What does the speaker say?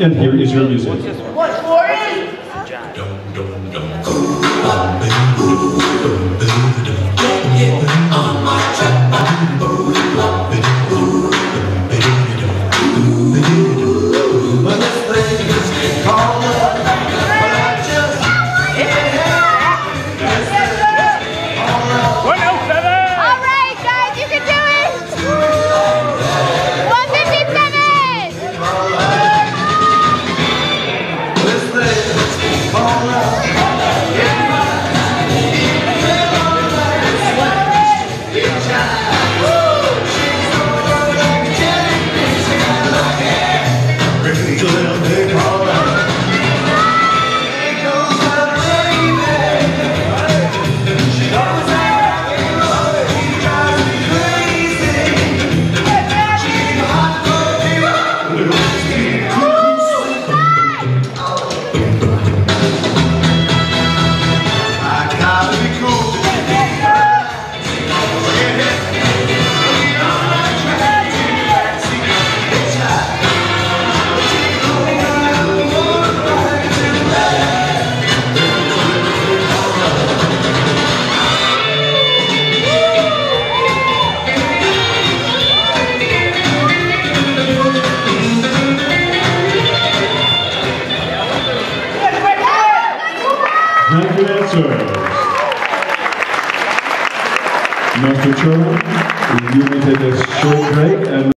And here is your music. Thank you, answers. Master Cho, you may take a short break and